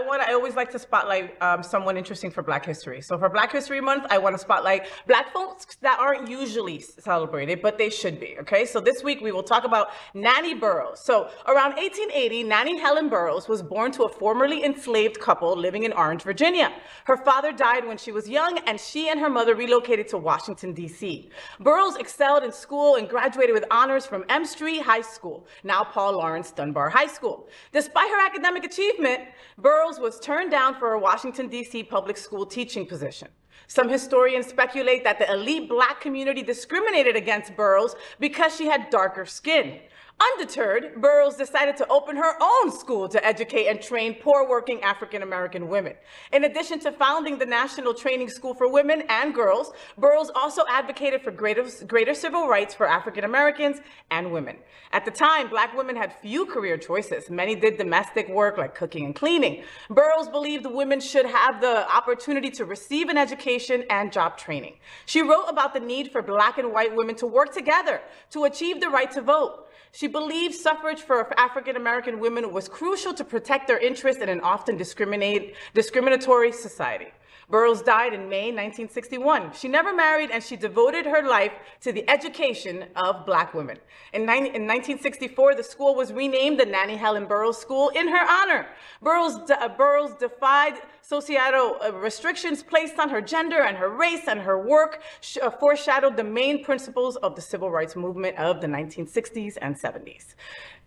I want. I always like to spotlight um, someone interesting for Black History. So for Black History Month, I want to spotlight Black folks that aren't usually celebrated, but they should be. Okay. So this week we will talk about Nanny Burroughs. So around 1880, Nanny Helen Burroughs was born to a formerly enslaved couple living in Orange, Virginia. Her father died when she was young, and she and her mother relocated to Washington D.C. Burroughs excelled in school and graduated with honors from M Street High School, now Paul Laurence Dunbar High School. Despite her academic achievement, Burroughs was turned down for a Washington, D.C. public school teaching position. Some historians speculate that the elite black community discriminated against Burroughs because she had darker skin. Undeterred, Burroughs decided to open her own school to educate and train poor working African American women. In addition to founding the National Training School for Women and Girls, Burroughs also advocated for greater, greater civil rights for African Americans and women. At the time, black women had few career choices. Many did domestic work like cooking and cleaning. Burroughs believed the women should have the opportunity to receive an education and job training. She wrote about the need for black and white women to work together to achieve the right to vote. She believed suffrage for African American women was crucial to protect their interests in an often discriminatory society. Burroughs died in May 1961. She never married and she devoted her life to the education of black women. In, in 1964, the school was renamed the Nanny Helen Burroughs School in her honor. Burroughs, uh, Burroughs defied societal uh, restrictions placed on her gender and her race and her work uh, foreshadowed the main principles of the civil rights movement of the 1960s and 70s.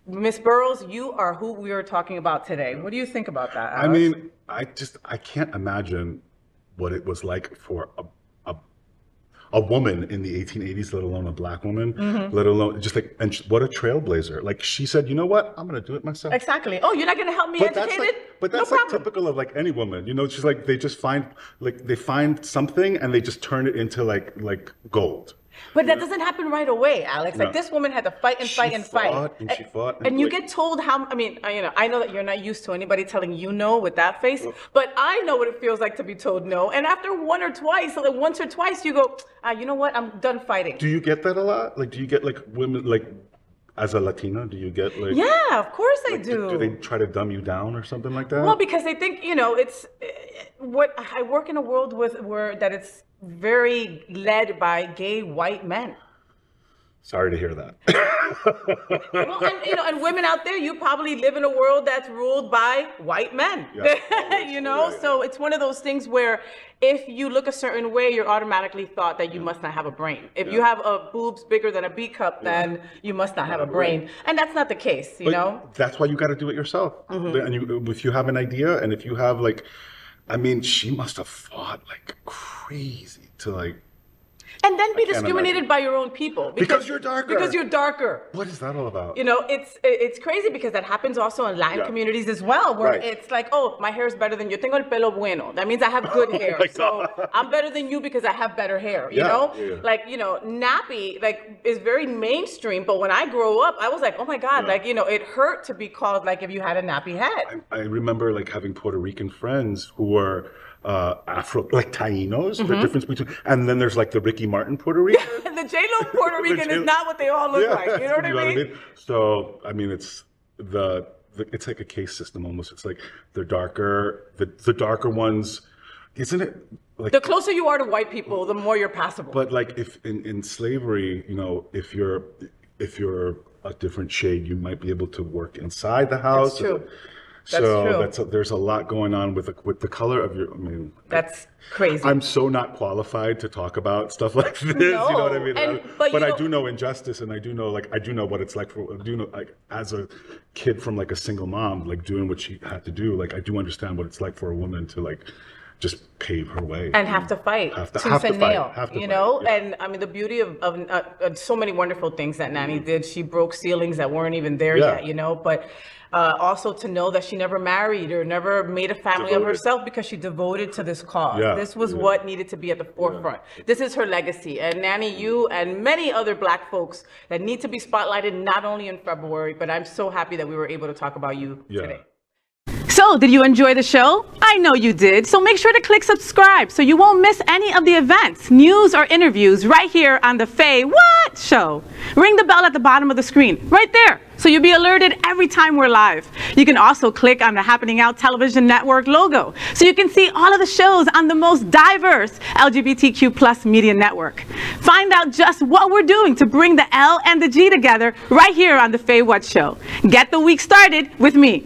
Miss Burroughs, you are who we are talking about today. What do you think about that? Alex? I mean, I just I can't imagine what it was like for a, a, a woman in the 1880s, let alone a black woman, mm-hmm. let alone just like, and what a trailblazer. Like she said, you know what? I'm going to do it myself. Exactly. Oh, you're not going to help me but educate that's like, it? But that's no like typical of like any woman, you know, she's like, they just find, like they find something and they just turn it into like, like gold. But that doesn't happen right away, Alex. Like this woman had to fight and fight and fight. And she fought. And, and you get told how. I mean, you know, I know that you're not used to anybody telling you no with that face, but I know what it feels like to be told no. And after one or twice, like once or twice, you go, ah, you know what? I'm done fighting. Do you get that a lot? Like, do you get like women like? As a Latina, do you get like? Yeah, of course I like, do. Do they try to dumb you down or something like that? Well, because they think you know it's eh, what I work in a world with where that it's very led by gay white men. Sorry to hear that. well, and you know, and women out there, you probably live in a world that's ruled by white men. Yeah, you know, yeah, yeah. so it's one of those things where if you look a certain way, you're automatically thought that you must not have a brain. If you have a boobs bigger than a B cup, then you must not have a brain, and that's not the case. You but know, that's why you got to do it yourself. Mm-hmm. And you, if you have an idea, and if you have like, I mean, she must have fought like crazy to like and then be discriminated by your own people because, because, you're darker. Because you're darker. What is that all about? You know, it's it's crazy because that happens also in Latin yeah. communities as well, where right. it's like, oh, my hair is better than you. Tengo el pelo bueno. That means I have good oh hair. so I'm better than you because I have better hair. You yeah. know, yeah. like you know, nappy like is very mainstream. But when I grow up, I was like, oh my god, like you know, it hurt to be called like if you had a nappy head. I, I remember like having Puerto Rican friends who were uh, Afro, like Tainos, mm-hmm. the difference between, and then there's like the Ricky Martin Puerto Rican. the J Lo Puerto Rican is not what they all look yeah. like. You know what, you I, mean? what I mean? So I mean, it's the, the, it's like a case system almost. It's like the darker, the the darker ones, isn't it? Like the closer you are to white people, the more you're passable. But like if in, in slavery, you know, if you're if you're a different shade, you might be able to work inside the house. That's true. That's so true. that's a, there's a lot going on with the, with the color of your. I mean, that's crazy. I'm so not qualified to talk about stuff like this. No. You know what I mean? And, uh, but, but I do know injustice, and I do know like I do know what it's like for. I do know like as a kid from like a single mom, like doing what she had to do. Like I do understand what it's like for a woman to like just pave her way and have to fight have to, tooth have and to nail fight, you fight, know yeah. and i mean the beauty of, of uh, uh, so many wonderful things that nanny mm-hmm. did she broke ceilings that weren't even there yeah. yet you know but uh, also to know that she never married or never made a family devoted. of herself because she devoted to this cause. Yeah, this was yeah. what needed to be at the forefront. Yeah. This is her legacy. And Nanny, you and many other black folks that need to be spotlighted not only in February, but I'm so happy that we were able to talk about you today. So did you enjoy the show? I know you did. So make sure to click subscribe so you won't miss any of the events, news, or interviews right here on the Fay What Show. Ring the bell at the bottom of the screen, right there, so you'll be alerted every time we're live. You can also click on the Happening Out Television Network logo so you can see all of the shows on the most diverse LGBTQ plus media network. Find out just what we're doing to bring the L and the G together right here on the Fay What Show. Get the week started with me,